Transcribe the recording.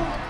Oh!